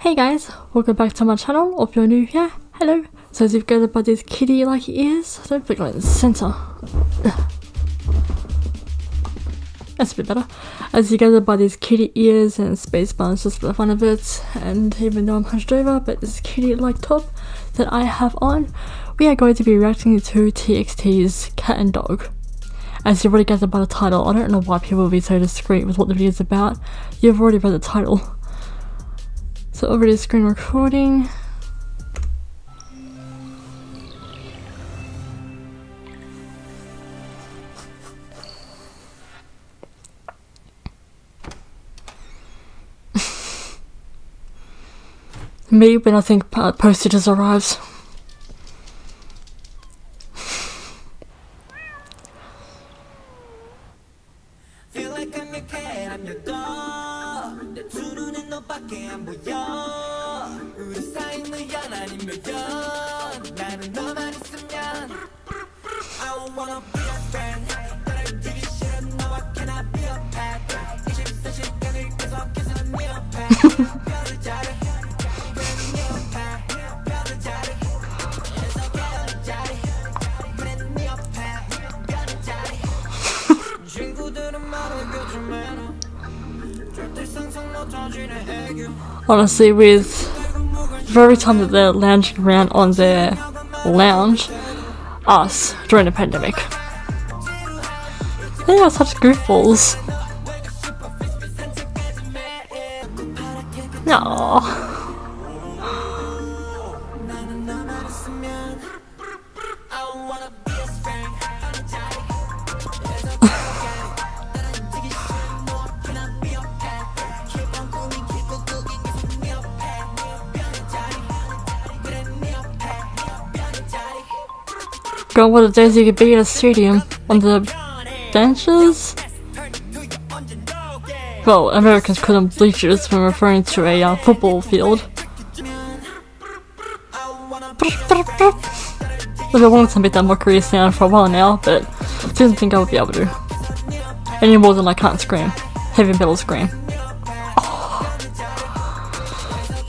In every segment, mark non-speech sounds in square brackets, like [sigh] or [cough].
Hey guys, welcome back to my channel, if you're new here, hello. So as you've gathered by these kitty-like ears, don't click on the centre. [sighs] That's a bit better. As you gathered by these kitty ears and space buns just for the fun of it, and even though I'm hunched over, but this kitty-like top that I have on, we are going to be reacting to TXT's Cat and Dog. As you've already gathered by the title, I don't know why people will be so discreet with what the video is about. You've already read the title. So over to screen recording. [laughs] Me when I think postage arrives. 밖에 안 보여. 우리 사이는 연하니 묘연 나는 너만 있으면 I wanna be a friend 따라주기 싫어 너와 can I be a pet? 24시간을 계속 계산한 네 옆에 뼈를 자르 친구들은 말을 거짓말로 Honestly, with the very time that they're lounging around on their lounge, us during the pandemic. They are such goofballs. No. What a days you could be in a stadium on the benches. Well, Americans call them bleachers when referring to a uh, football field. Look, I wanted to make that mockery sound for a while now, but I didn't think I would be able to. Any more than I can't scream. Heavy metal scream. Oh.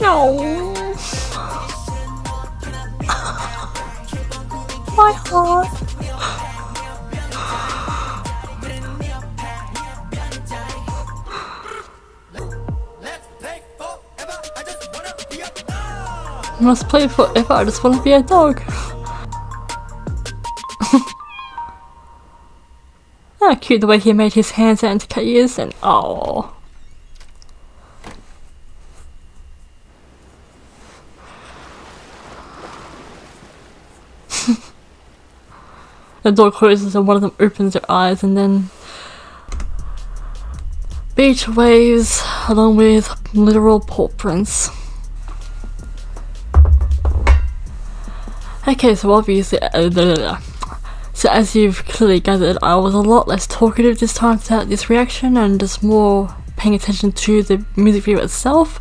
[sighs] No. My heart. Let's play forever. I must play forever, I just want to be a dog. [laughs] ah, cute the way he made his hands into cat ears and oh. The door closes and one of them opens their eyes and then beach waves along with literal paw prints. Okay, so obviously, uh, so as you've clearly gathered, I was a lot less talkative this time throughout this reaction and just more paying attention to the music video itself.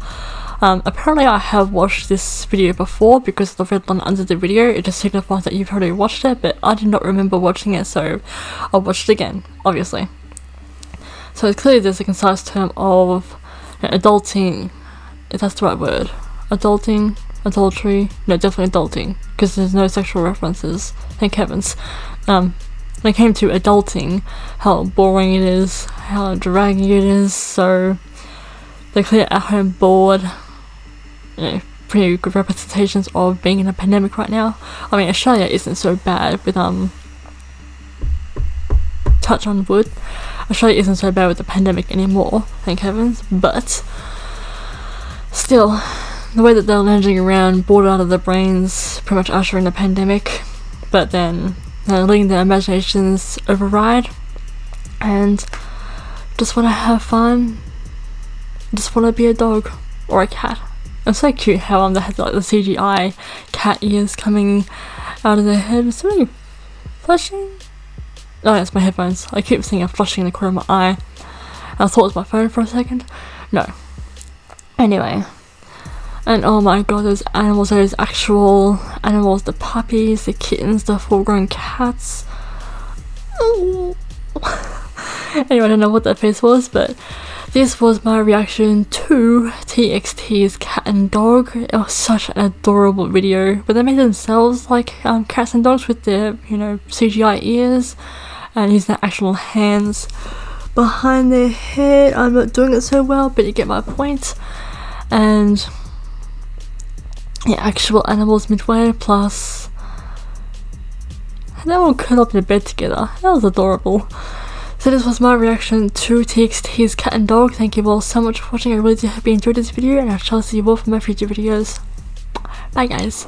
Um, apparently, I have watched this video before because the red line under the video. It just signifies that you've already watched it, but I did not remember watching it, so I watched it again, obviously. So it's clearly, there's a concise term of you know, adulting, if that's the right word. Adulting, adultery, no, definitely adulting, because there's no sexual references. Thank heavens. Um, when it came to adulting, how boring it is, how dragging it is, so they're clear at home bored. You know, pretty good representations of being in a pandemic right now. I mean, Australia isn't so bad with um. Touch on wood. Australia isn't so bad with the pandemic anymore, thank heavens. But still, the way that they're lounging around, bored out of their brains, pretty much ushering the pandemic, but then uh, letting their imaginations override, and just want to have fun. Just want to be a dog or a cat. It's so cute how um, they had like the CGI cat ears coming out of their head. Is something flashing? Oh, it's my headphones. I keep seeing a flashing in the corner of my eye. I thought it was my phone for a second. No. Anyway. And oh my god, those animals, those actual animals, the puppies, the kittens, the full grown cats. [laughs] Anyway, I don't know what that face was, but this was my reaction to TXT's cat and dog. It was such an adorable video, but they made themselves like um, cats and dogs with their, you know, CGI ears and using their actual hands behind their head. I'm not doing it so well, but you get my point. And yeah, actual animals midway, plus they all curled up in a bed together. That was adorable. So this was my reaction to TXT's cat and dog. Thank you all so much for watching. I really do hope you enjoyed this video and I shall see you all for my future videos. Bye guys.